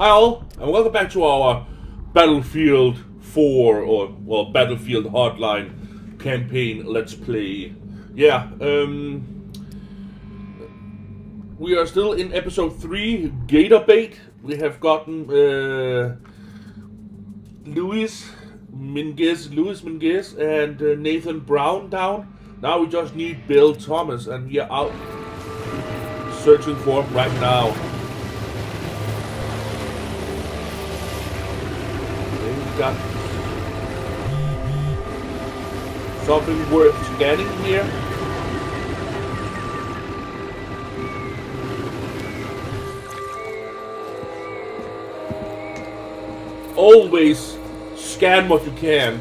Hi all, and welcome back to our Battlefield 4, or, well, Battlefield Hardline campaign Let's Play. Yeah, um... We are still in episode 3, Gator Bait. We have gotten, uh... Luis Minguez, Luis Minguez and uh, Nathan Brown down. Now we just need Bill Thomas, and we are out searching for him right now. we got something worth scanning here. Always scan what you can.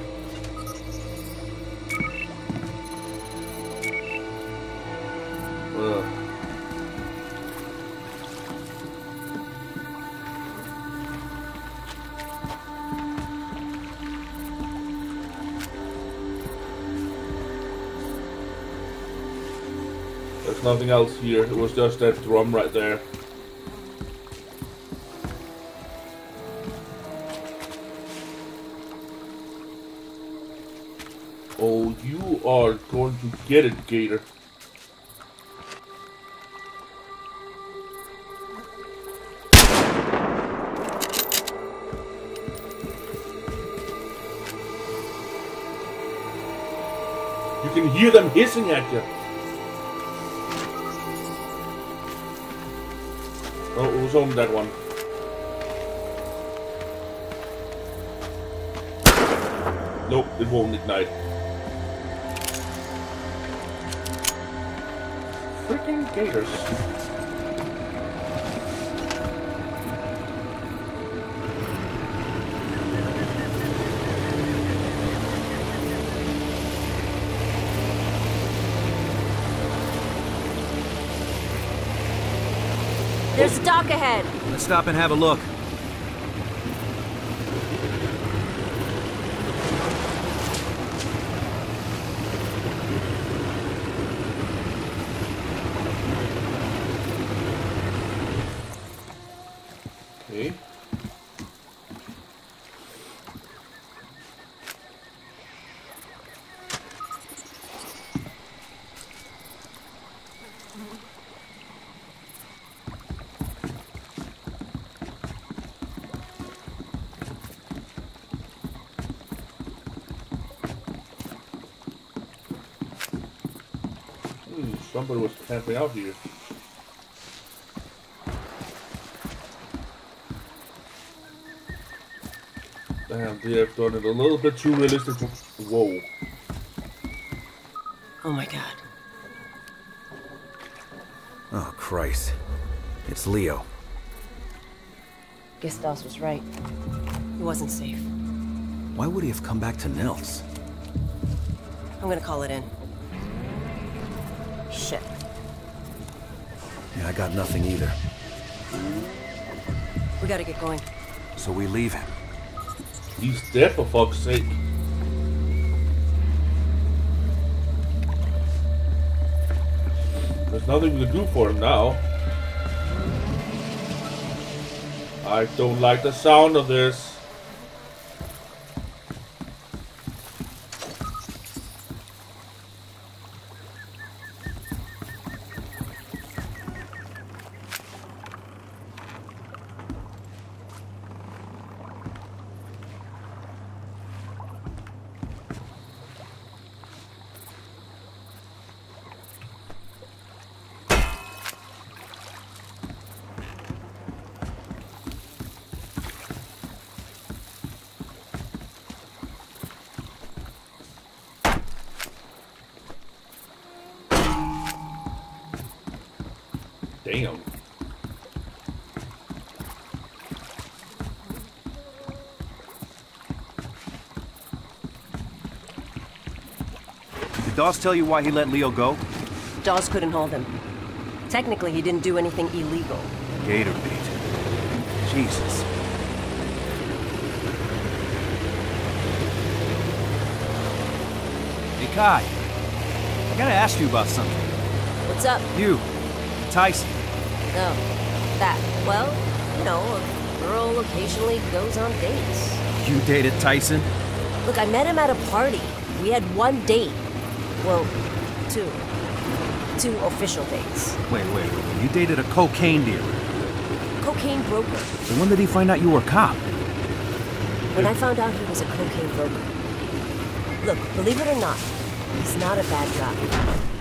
Nothing else here. It was just that drum right there. Oh, you are going to get it, Gator. You can hear them hissing at you. Oh, was only that one. Nope, it won't ignite. Freaking gators. There's a dock ahead. Let's stop and have a look. Okay. Hmm, somebody was camping out here. Damn, they have done it a little bit too realistic. Whoa. Oh my god. Oh, Christ. It's Leo. Guess Dawes was right. He wasn't safe. Why would he have come back to Nels? I'm gonna call it in. Yeah, I got nothing either. We gotta get going. So we leave him. He's dead for fuck's sake. There's nothing we can do for him now. I don't like the sound of this. Damn. Did Dawes tell you why he let Leo go? Dawes couldn't hold him. Technically, he didn't do anything illegal. Gator bait. Jesus. Hey, Khai. I gotta ask you about something. What's up? You, Tyson. Oh, that. Well, you know, a Girl occasionally goes on dates. You dated Tyson? Look, I met him at a party. We had one date. Well, two. Two official dates. Wait, wait, wait. You dated a cocaine dealer. Cocaine broker. So when did he find out you were a cop? When I found out he was a cocaine broker. Look, believe it or not, he's not a bad guy.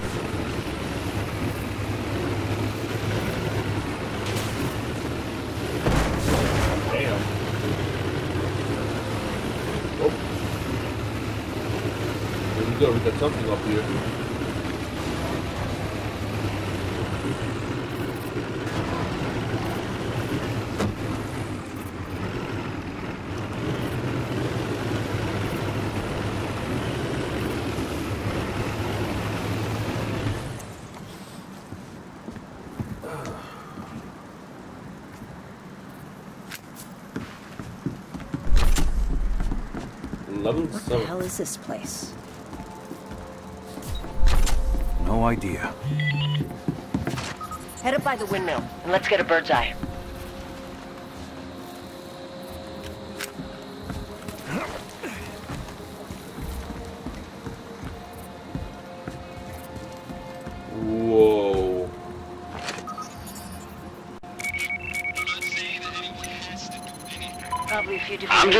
Level What the hell is this place? No idea. Head up by the windmill, and let's get a bird's eye.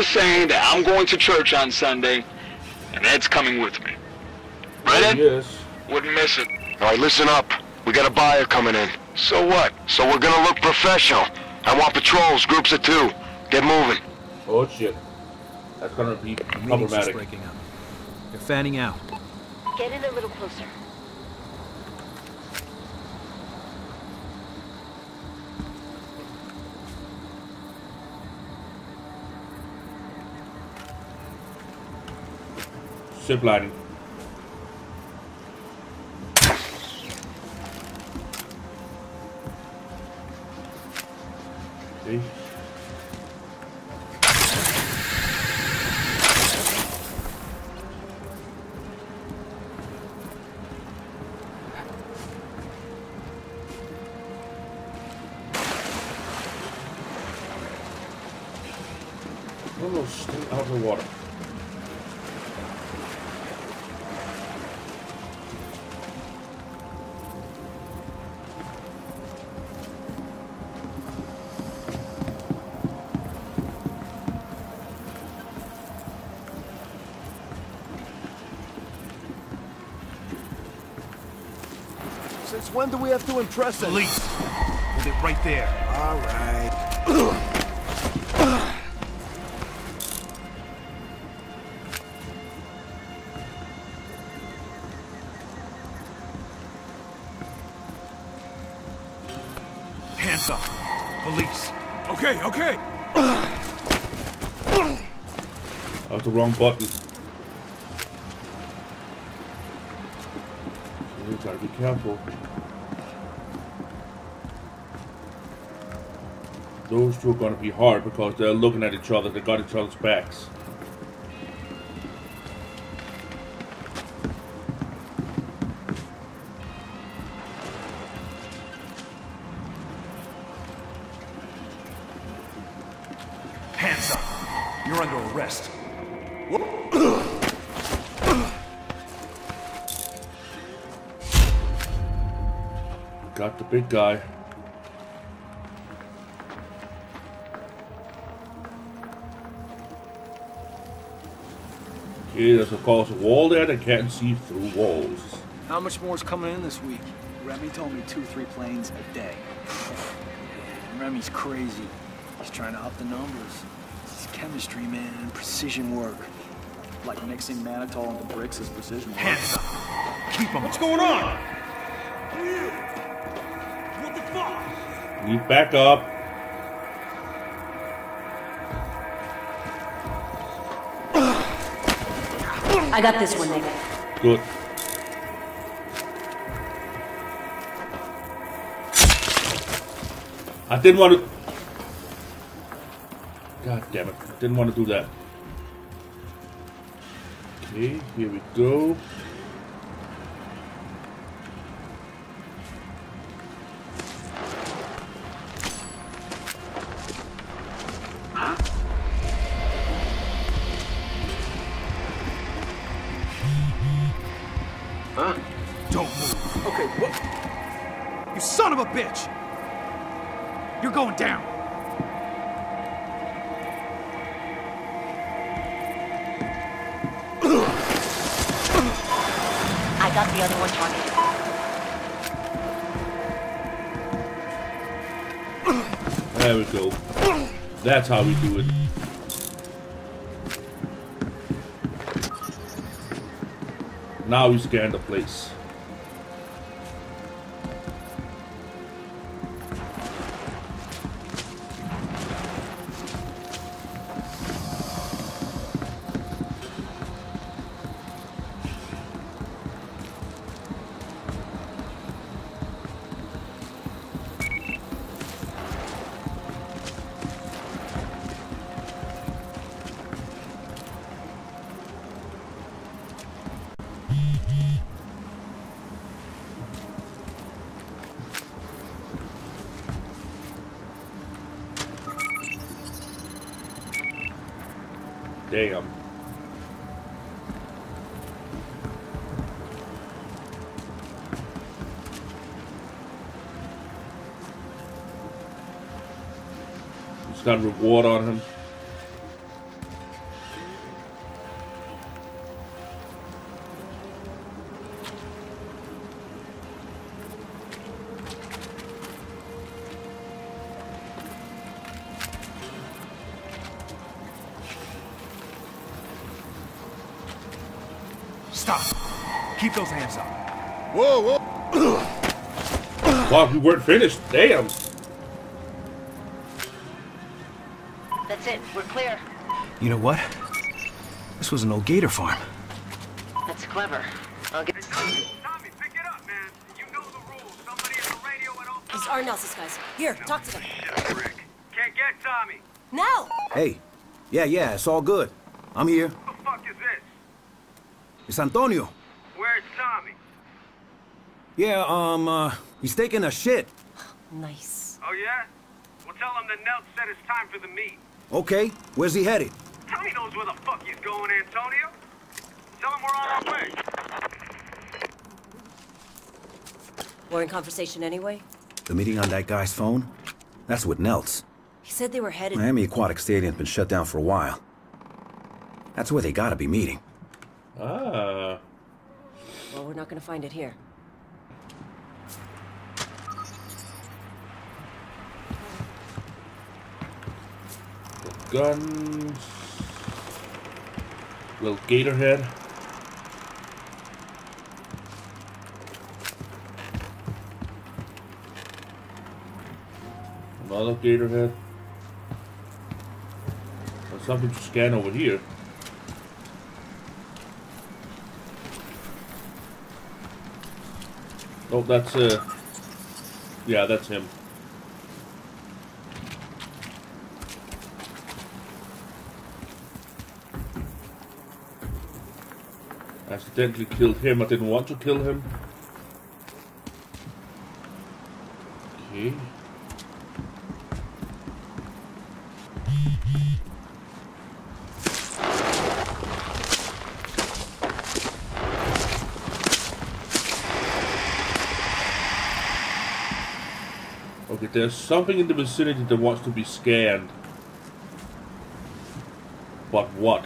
Saying that I'm going to church on Sunday, and Ed's coming with me. Right, oh, Ed? Yes. Wouldn't miss it. All right, listen up. We got a buyer coming in. So what? So we're gonna look professional. I want patrols, groups of two. Get moving. Oh shit. That's gonna be The meeting's just problematic. breaking up. They're fanning out. Get in a little closer. soplarem. Since when do we have to impress them? Police! Hold it right there. All right. Hands up. Police. Okay, okay. That was the wrong button. Be careful. Those two are gonna be hard because they're looking at each other, they got each other's backs. Got the big guy. Okay, there's of course a wall there that can't see through walls. How much more is coming in this week? Remy told me two, three planes a day. Remy's crazy. He's trying to up the numbers. It's chemistry, man. Precision work. Like mixing mannitol into bricks is precision work. Hands up. Keep them. What's going on? The back up. I got this one, Nick. Good. I didn't want to. God damn it. Didn't want to do that. Okay, here we go. How we do it. Now we scan the place. It's got reward on him. Hands up. Whoa, whoa. Wow, we weren't finished. Damn. That's it. We're clear. You know what? This was an old gator farm. That's clever. I'll get... Tommy, pick it up, man. You know the rules. Somebody at the radio at all These are Nelson's guys. Here, talk to them. Shit, Rick. Can't get Tommy. No! Hey. Yeah, yeah, it's all good. I'm here. Who the fuck is this? It's Antonio. Where's Tommy? Yeah, um, uh, he's taking a shit. Nice. Oh, yeah? Well, tell him that Nels said it's time for the meet. Okay, where's he headed? Tommy knows where the fuck he's going, Antonio. Tell him we're on our way. We're in conversation anyway? The meeting on that guy's phone? That's with Nels. He said they were headed... Miami Aquatic Stadium's been shut down for a while. That's where they gotta be meeting. Ah. Well, we're not gonna find it here. Guns. Little gator head. Another gator head. There's something to scan over here. Oh, that's uh. Yeah, that's him. accidentally killed him. I didn't want to kill him. Okay. Okay, there's something in the vicinity that wants to be scanned. But what?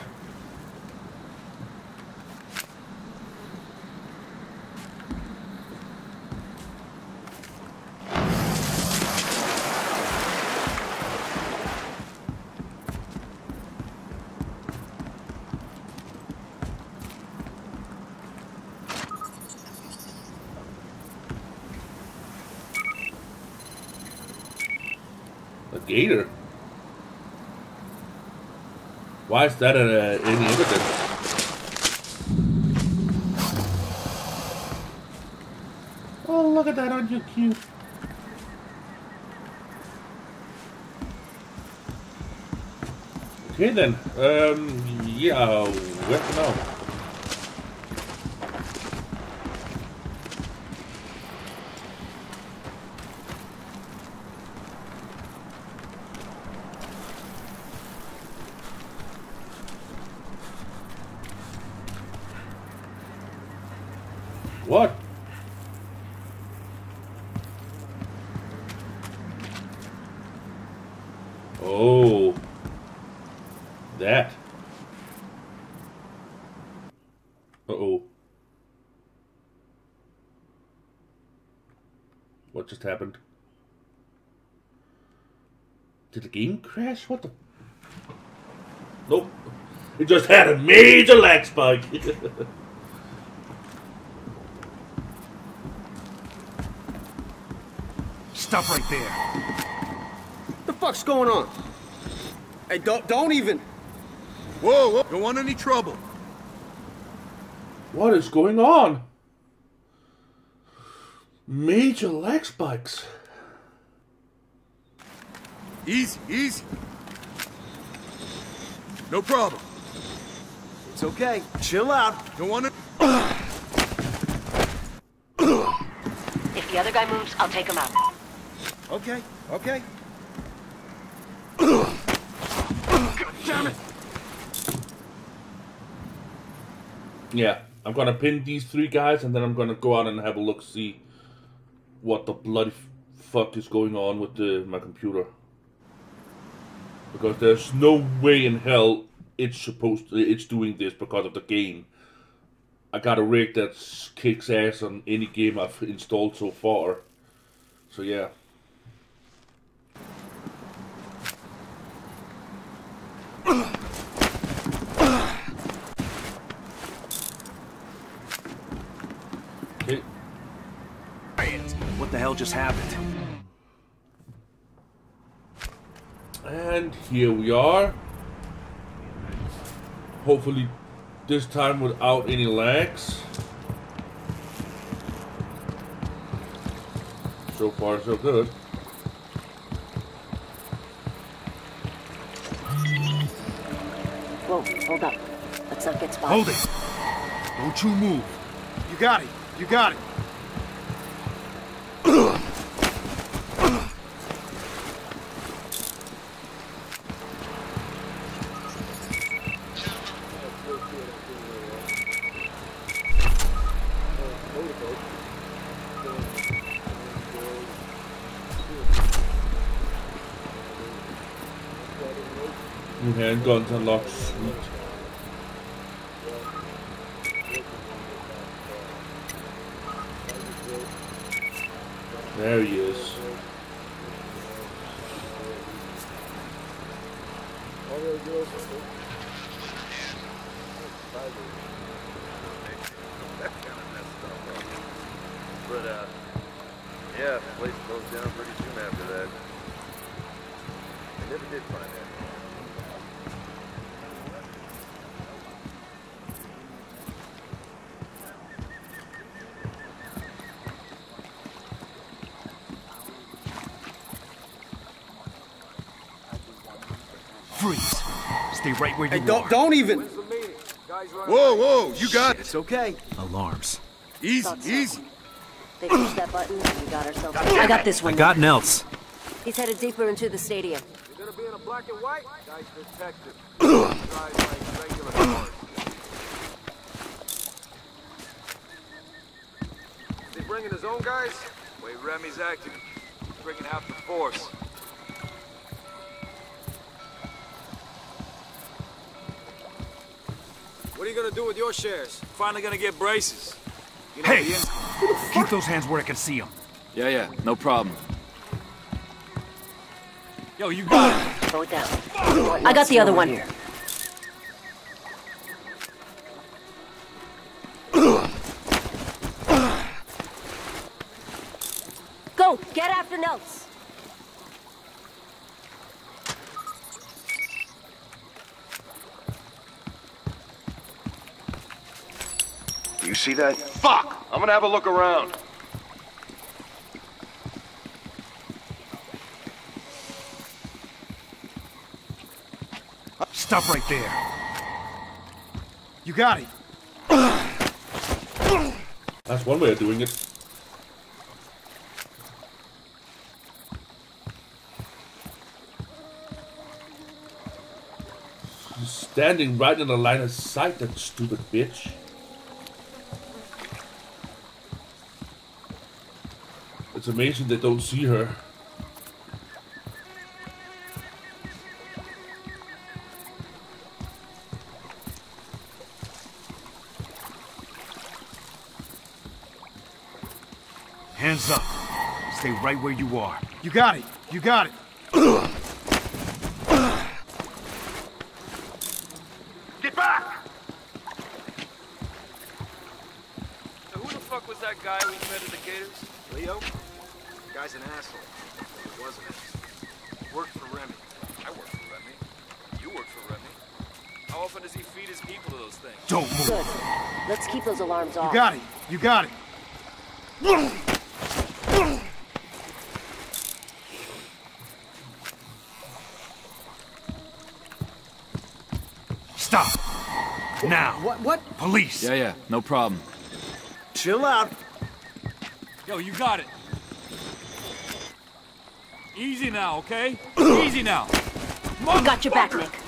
Gator? Why is that uh, any evidence? Oh, look at that, aren't you cute? Okay then, um, yeah, where to now? What? Oh. That. Uh-oh. What just happened? Did the game crash? What the? Nope. It just had a major lag spike. Stop right there. the fuck's going on? Hey, don't don't even. Whoa, whoa, don't want any trouble. what is going on? Major lag spikes. Easy, easy. No problem. It's okay. Chill out. Don't want to. If the other guy moves, I'll take him out. Okay, okay. God damn it! Yeah, I'm gonna pin these three guys and then I'm gonna go out and have a look, see what the bloody fuck is going on with the, my computer. Because there's no way in hell it's supposed to, it's doing this because of the game. I got a rig that kicks ass on any game I've installed so far. So yeah. Okay. What the hell just happened? And here we are. Hopefully this time without any lags. So far so good. Whoa, hold up. Let's not get spotted. Hold it. Don't you move. You got it. You got it. New handguns unlocked. Sweet. There he is. But, uh, yeah, place closed down pretty soon after that. I never did find that. Stay right where you Hey, don't are. don't even. Whoa, whoa, you got it. It's okay. Alarms. Easy, Thought so. easy. They pushed that button and we got ourselves. I got this one. I one. got Nels. He's headed deeper into the stadium. You're gonna be in a black and white? Guy's detective. Drive like regular cars. Is he bringing his own guys? Way Remy's acting. He's bringing half the force. You gonna do with your shares? Finally gonna get braces. You know, Hey! Keep those hands where I can see them. Yeah, yeah, no problem. Yo, you got it. Throw it down. I got the other one. Here. Go! Get after Nels! See that? Fuck! I'm gonna have a look around. Stop right there. You got it. That's one way of doing it. He's standing right in the line of sight, that stupid bitch. It's amazing they don't see her. Hands up. Stay right where you are. You got it. You got it. Get back! So who the fuck was that guy we met at the Gators? Leo? Guy's an asshole. He was an asshole. Worked for Remy. I work for Remy. You work for Remy. How often does he feed his people to those things? Don't move. Good. Let's keep those alarms off. You got it. You got it. Stop. Now. What? What? Police. Yeah, yeah, no problem. Chill out. Yo, you got it. Easy now, okay? Easy now. We got your back, Nick.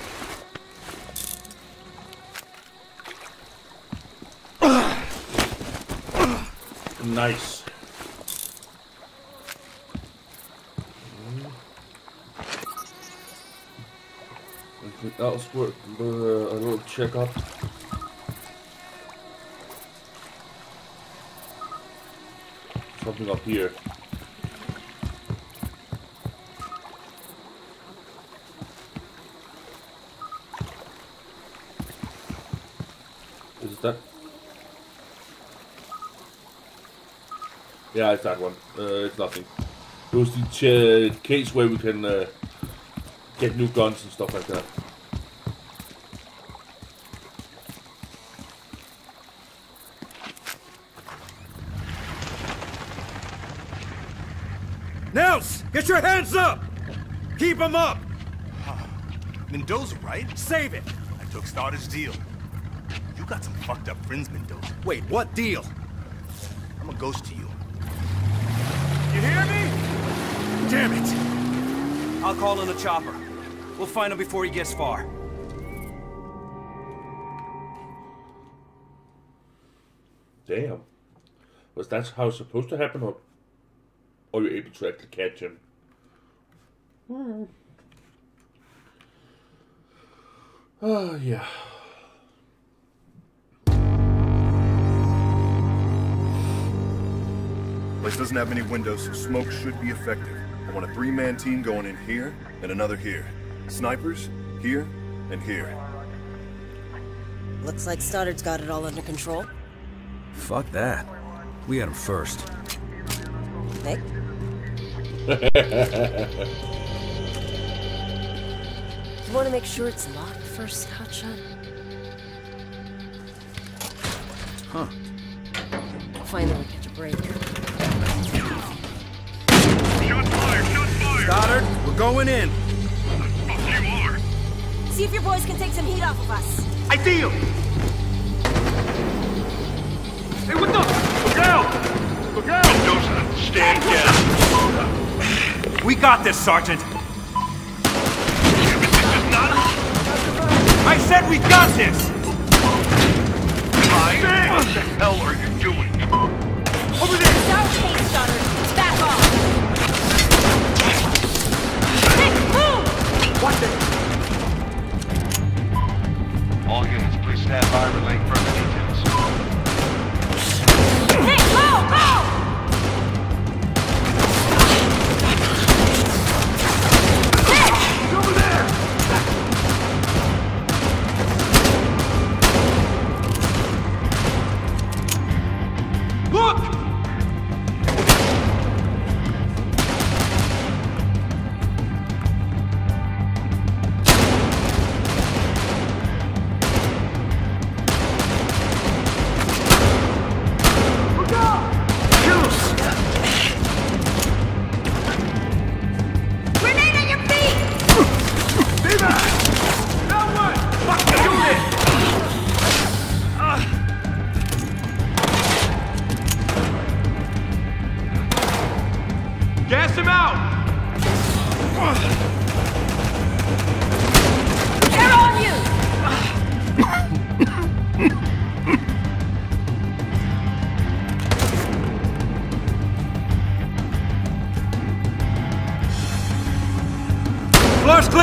Nice. Else worth uh, a little check up? Something up here. Is it that? Yeah, it's that one. Uh, it's nothing. It was the ch- case where we can uh, get new guns and stuff like that. Nels, get your hands up. Keep them up. Mendoza, right? Save it. I took Stoddard's deal. You got some fucked up friends, Mendoza. Wait, what deal? I'm a ghost to you. You hear me? Damn it. I'll call in a chopper. We'll find him before he gets far. Damn. Was that how it's supposed to happen, or are you able to actually catch him? Hmm. Oh, yeah. Place doesn't have many windows, so smoke should be effective. I want a three-man team going in here and another here. Snipers, here and here. Looks like Stoddard's got it all under control. Fuck that. We had him first. Nick? You want to make sure it's locked first, Hotshot? Huh. Finally catch a break. Stoddard, we're going in. See if your boys can take some heat off of us. I deal! Hey, what the? Look out! Look out! Mendoza, stand down. We got this, Sergeant. I said we got this! What the hell are you All units, please stand by, relaying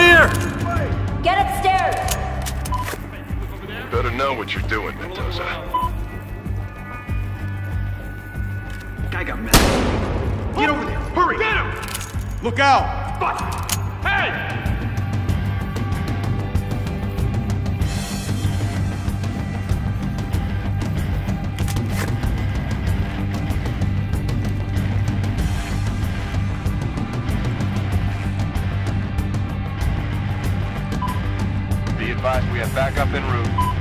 Clear! Get upstairs! You Better know what you're doing, Mendoza. Guy got mad. Get over there! Hurry! Get him! Look out! Fuck! Hey! We have backup en route.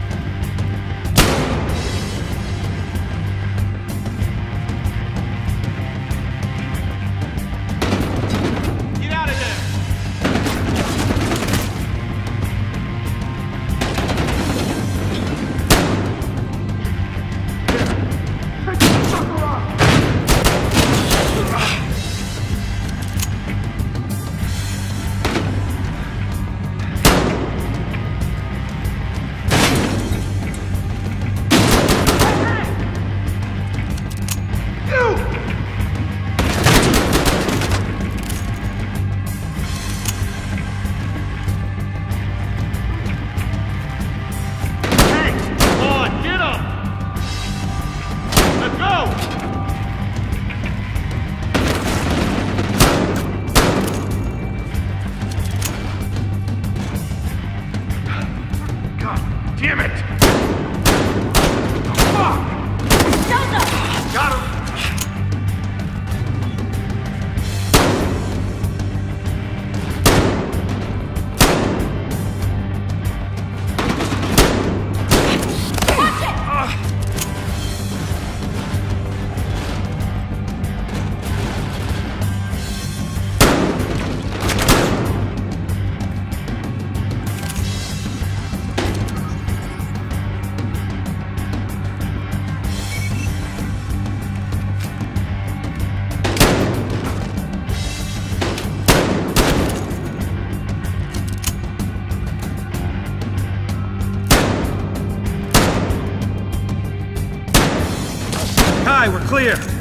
Khai,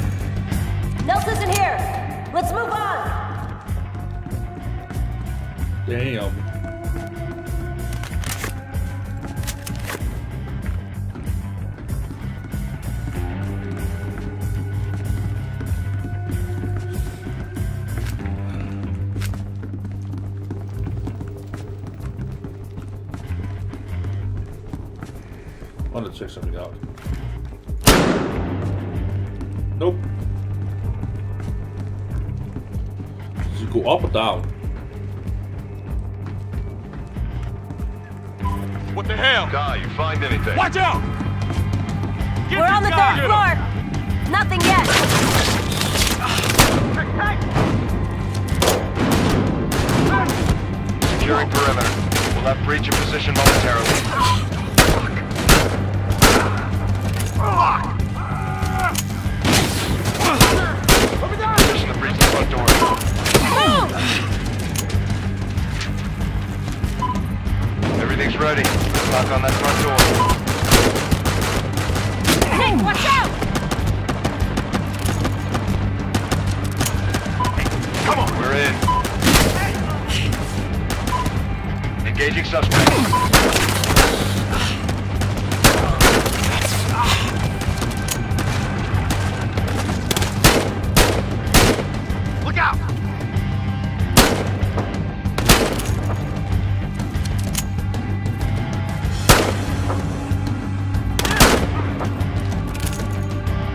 Get We're on the third floor. Nothing yet. Securing perimeter. We'll have breach in position momentarily. Position to breach the front door. Everything's ready. Lock on that front door. Watch out! Come on! We're in. Engaging suspect.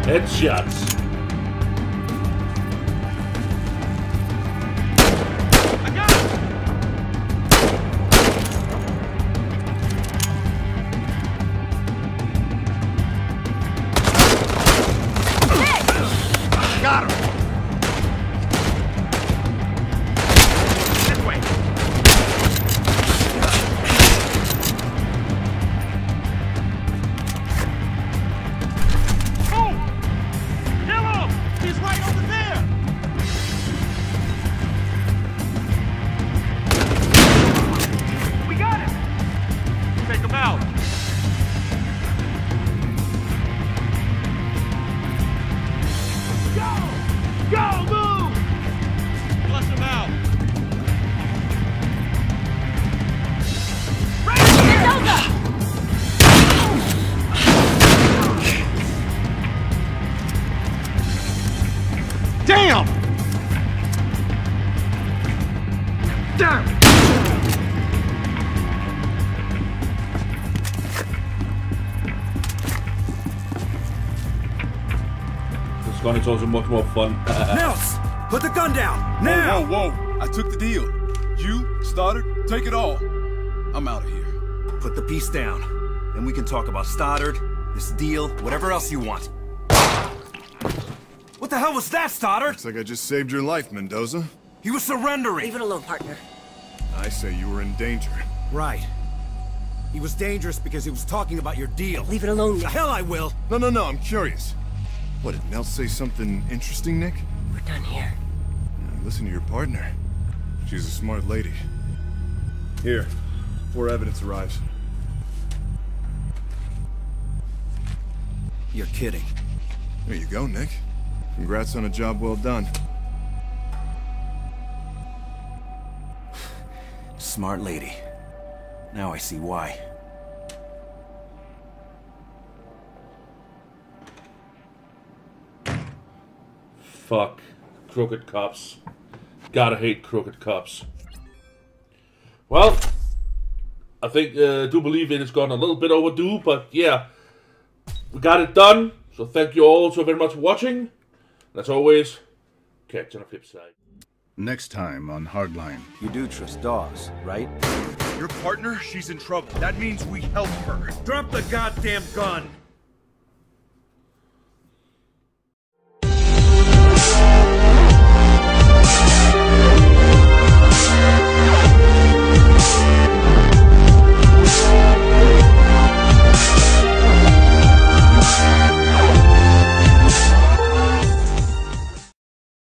Headshots. Damn! Damn! This gun is also much more fun. Nels! Put the gun down! Now! Whoa, whoa, whoa! I took the deal. You, Stoddard, take it all. I'm out of here. Put the piece down. Then we can talk about Stoddard, this deal, whatever else you want. What the hell was that, Stoddard? Looks like I just saved your life, Mendoza. He was surrendering. Leave it alone, partner. I say you were in danger. Right. He was dangerous because he was talking about your deal. Leave it alone, The hell I will. No, no, no, I'm curious. What, did Nels say something interesting, Nick? We're done here. Now, Listen to your partner. She's a smart lady. Here, before evidence arrives. You're kidding. There you go, Nick. Congrats on a job well done. Smart lady. Now I see why. Fuck. Crooked cops. Gotta hate crooked cops. Well, I think, uh, do believe it has gone a little bit overdue, but yeah, we got it done. So thank you all so very much for watching. And as always, catch you on the flip side. Next time on Hardline. You do trust Dawes, right? Your partner, she's in trouble. That means we help her. Drop the goddamn gun!